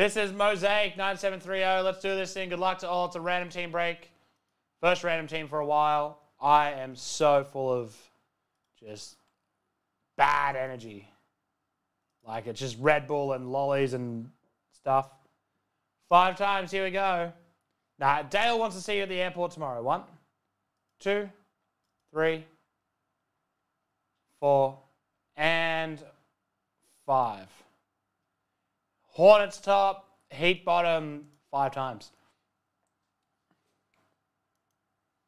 This is Mosaic 9730. Let's do this thing. Good luck to all. It's a random team break. First random team for a while. I am so full of just bad energy. Like it's just Red Bull and lollies and stuff. Five times. Here we go. Nah, Dale wants to see you at the airport tomorrow. One, two, three, four, and five. Hornets top, Heat bottom, five times.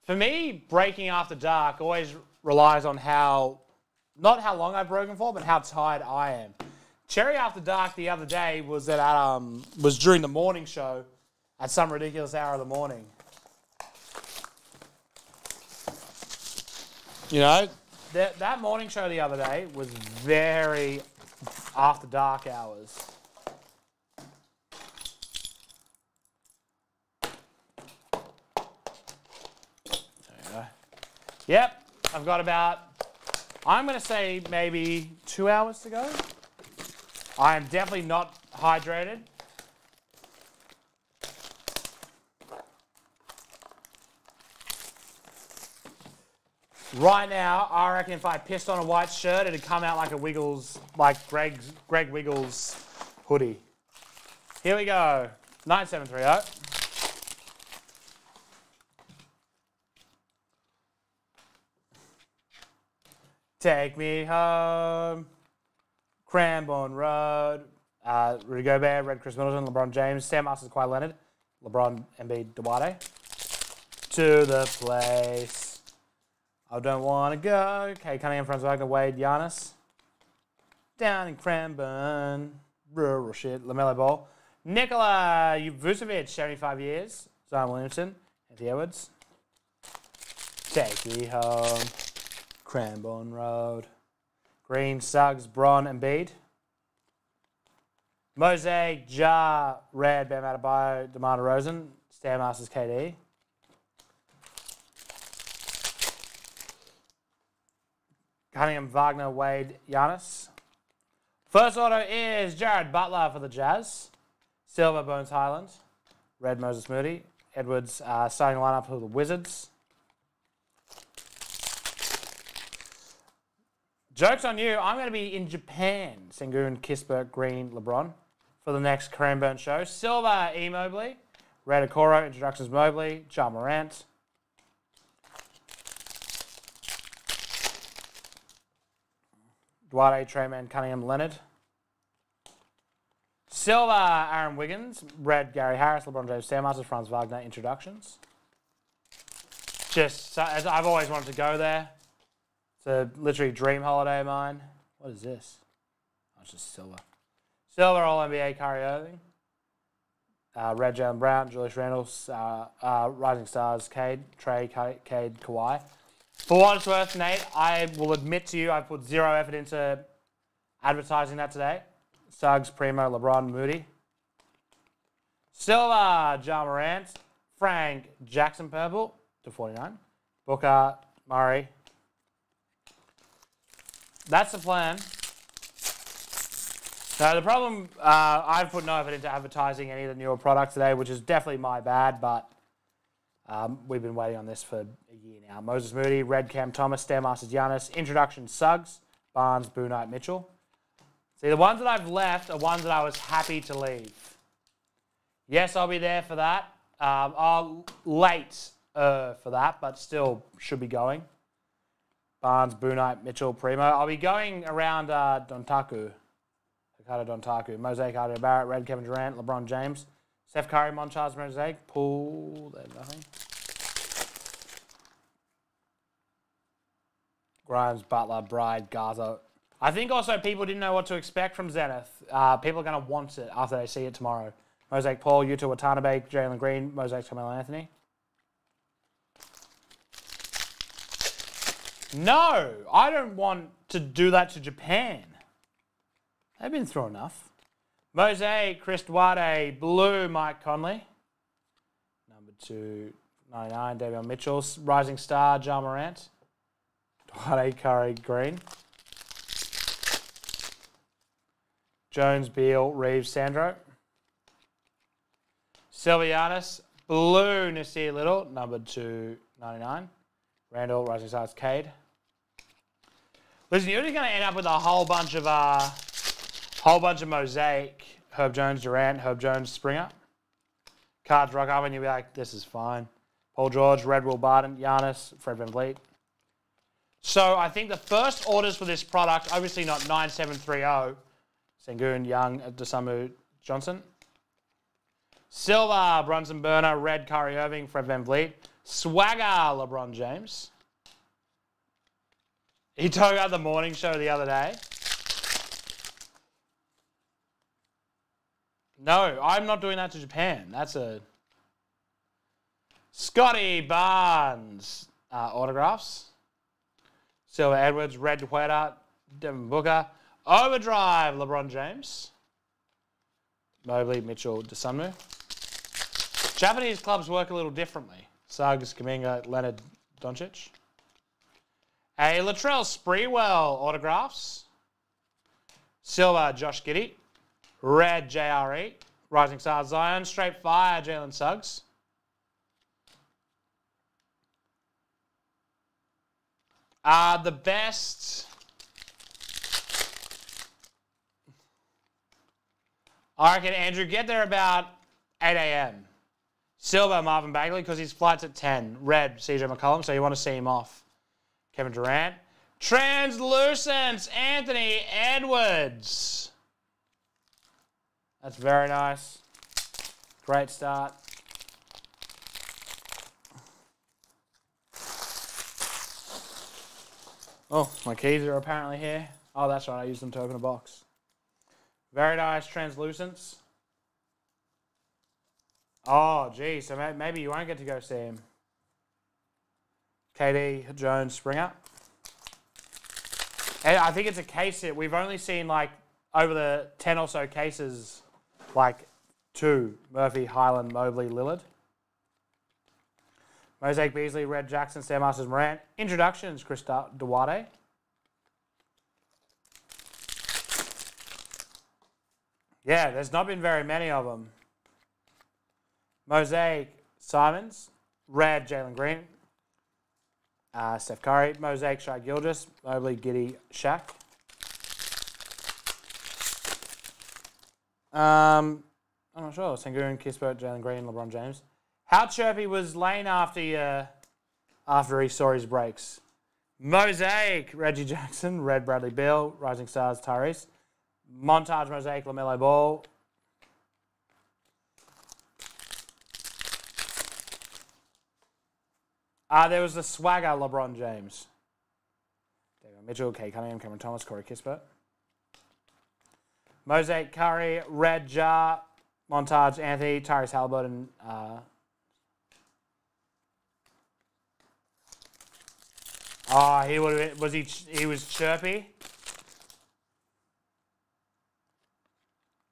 For me, breaking after dark always relies on how, not how long I've broken for, but how tired I am. Cherry After Dark the other day was at um was during the morning show at some ridiculous hour of the morning. You know, that that morning show the other day was very after dark hours. There you go. Yep, I've got about, I'm going to say maybe two hours to go. I am definitely not hydrated. Right now, I reckon if I pissed on a white shirt, it'd come out like a Wiggles, like Greg's, Greg Wiggles hoodie. Here we go. 9730. Take me home. Cranbourne Road. Uh, Rudy Gobert, Red Chris Middleton, LeBron James, Sam Masters, Kawhi Leonard, LeBron, Embiid, Duarte. To the place. I don't want to go. Okay, Cunningham, Franz Wagner, Wade, Giannis. Down in Cranbourne. Rural shit. LaMelo Ball. Nikola Vucevic, 75 years. Zion Williamson. Anthony Edwards. Take me home. Cranbourne Road. Green, Suggs, Bron, and Bede. Mosaic, Jar, Red, Bam Adebayo, DeMar DeRozan, Stan Masters, KD. Cunningham, Wagner, Wade, Giannis. First auto is Jared Butler for the Jazz. Silver, Bones Hyland. Red, Moses Moody. Edwards, uh, starting lineup for the Wizards. Joke's on you. I'm going to be in Japan. Sengun, Kispert, Green, LeBron for the next Cranbourne show. Silver, E. Mobley. Red Okoro, Introductions Mobley. Ja Morant. Duarte, Treyman, Cunningham, Leonard. Silver, Aaron Wiggins. Red, Gary Harris, LeBron James, Sam Masters, Franz Wagner, Introductions. Just, as I've always wanted to go there. It's a literally dream holiday of mine. What is this? Oh, it's just silver. Silver All NBA Kyrie Irving. Uh, Red Jalen Brown, Julius Randles, uh, uh, Rising Stars, Cade, Trey, Cade, Kawhi. For what it's worth, Nate, I will admit to you, I put zero effort into advertising that today. Suggs, Primo, LeBron, Moody. Silver, Ja Morant, Frank, Jackson Purple to 49. Booker, Murray, that's the plan. So the problem, uh, I've put no effort into advertising any of the newer products today, which is definitely my bad, but um, we've been waiting on this for a year now. Moses Moody, Red Cam Thomas, Stairmasters Giannis, Introduction Suggs, Barnes, Bouknight, Mitchell. See, the ones that I've left are ones that I was happy to leave. Yes, I'll be there for that. Um, I'll late uh, for that, but still should be going. Barnes, Bouknight, Mitchell, Primo. I'll be going around uh, Dontaku. Ricardo Dontaku. Mosaic, RJ Barrett, Red, Kevin Durant, LeBron James. Steph Curry, Monchaz, Mosaic. Poole, there's nothing. Grimes, Butler, Bride, Gaza. I think also people didn't know what to expect from Zenith. Uh, people are going to want it after they see it tomorrow. Mosaic Paul, Yuta Watanabe, Jalen Green, Mosaic Carmelo Anthony. No, I don't want to do that to Japan. They've been through enough. Mosaic, Chris Duarte, Blue, Mike Conley. Number two, 99, Davion Mitchell. Rising Star, Ja Morant. Duarte, Curry, Green. Jones, Beal, Reeves, Sandro. Sylvianis, blue Nassir Little, number 299. Randle, Rising Stars, Cade. Listen, you're just going to end up with a whole bunch of, uh, whole bunch of mosaic. Herb Jones, Durant, Herb Jones, Springer. Cards rock up and you'll be like, this is fine. Paul George, Red Will Barton, Giannis, Fred VanVleet. So I think the first orders for this product, obviously not 9730, Sengun, Young, Dosunmu, Johnson. Silver, Brunson Burner, Red, Curry Irving, Fred VanVleet. Swagger, LeBron James. He talked about the morning show the other day. No, I'm not doing that to Japan. That's a Scottie Barnes uh, autographs. Silver Edwards, Red Huerter, Devin Booker, Overdrive, LeBron James, Mobley, Mitchell, Dosunmu. Japanese clubs work a little differently. Suggs, Kuminga, Leonard, Doncic. A Latrell Sprewell autographs. Silver, Josh Giddey. Red, JRE. Rising Star Zion. Straight Fire, Jalen Suggs. Uh, the best. I reckon, Andrew, get there about 8 a.m. Silver, Marvin Bagley, because his flight's at 10. Red, CJ McCollum, so you want to see him off. Kevin Durant. Translucence, Anthony Edwards. That's very nice. Great start. Oh, my keys are apparently here. Oh, that's right. I used them to open a box. Very nice translucence. Oh, gee. So maybe you won't get to go see him. KD, Jones, Springer. And I think it's a case hit. We've only seen like over the 10 or so cases, like two Murphy, Hyland, Mobley, Lillard. Mosaic Beasley, Red Jackson, Sam Masters Morant. Introductions, Chris Duarte. Yeah, there's not been very many of them. Mosaic Simons, Red Jalen Green, uh, Steph Curry, Mosaic Shai Gilgeous, Mobley Giddey, Shaq. Um, I'm not sure. Sengun, Kispert, Jalen Green, LeBron James. How chirpy was Lane after you, after he saw his breaks? Mosaic, Reggie Jackson, Red Bradley Beal, Rising Stars, Tyrese. Montage Mosaic, LaMelo Ball. Uh, there was the swagger LeBron James. David Mitchell, Cade Cunningham, Cameron Thomas, Corey Kispert. Mosaic Curry, Red Jar, Montage Anthony, Tyrese Halliburton, uh, Oh, he would have was he he was chirpy.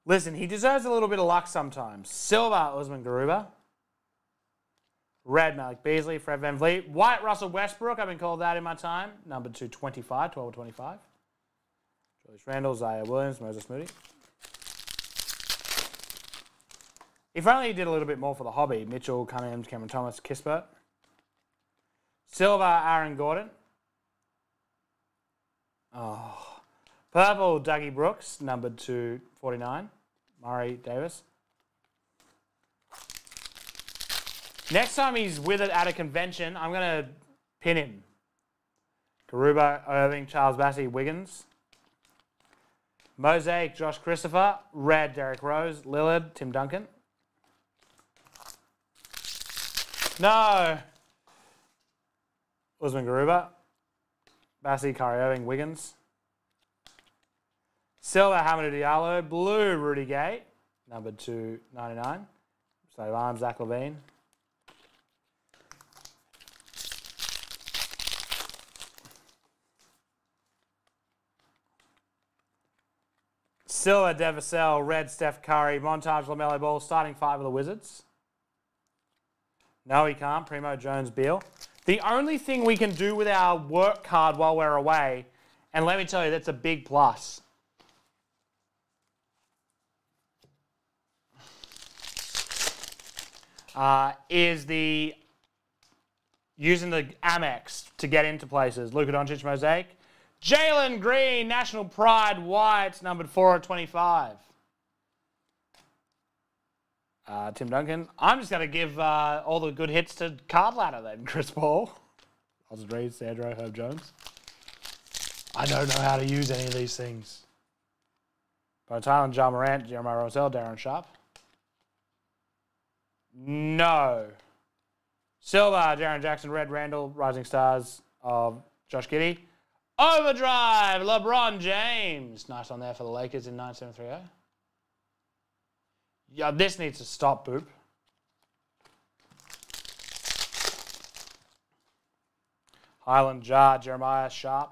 Listen, he deserves a little bit of luck sometimes. Silver, Usman Garuba. Red, Malik Beasley, Fred VanVleet. White, Russell Westbrook. I've been called that in my time. Number 225, 12 25. Julius Randle, Ziaire Williams, Moses Moody. If only he did a little bit more for the hobby. Mitchell, Cunningham, Cameron Thomas, Kispert. Silver, Aaron Gordon. Oh. Purple, Dougie Brooks, number 249. Murray Davis. Next time he's with it at a convention, I'm going to pin him. Garuba, Irving, Charles Bassey, Wiggins. Mosaic, Josh Christopher. Red, Derrick Rose. Lillard, Tim Duncan. No. Usman Garuba. Bassey, Kyrie Irving, Wiggins. Silver, Hamidou Diallo. Blue, Rudy Gay, number 299. So arms, Zach LaVine. Silver, Devasel, Red, Steph Curry, Montage, LaMelo Ball, starting five of the Wizards. No, he can't. Primo, Jones, Beal. The only thing we can do with our work card while we're away, and let me tell you, that's a big plus. uh, is the using the Amex to get into places. Luka Doncic mosaic. Jalen Green, National Pride White, numbered 4 of 25. Uh, Tim Duncan. I'm just going to give uh, all the good hits to Card Ladder then. Chris Paul. Oswald Reed, Sandro, Herb Jones. I don't know how to use any of these things. Bo Tylen, Ja Morant, Jeremiah Rosell, Darren Sharp. No. Silver, Jaren Jackson, Red Randle, Rising Stars of Josh Giddey. Overdrive, LeBron James. Nice on there for the Lakers in 9730. Eh? Yeah, this needs to stop, Boop. Hyland Jar, Jeremiah Sharp.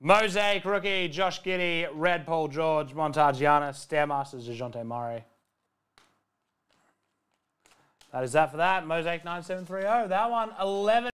Mosaic rookie, Josh Giddey, Red Paul George, Montagiana, Stairmasters, DeJounte Murray. That is that for that. Mosaic 9730. That one, 11.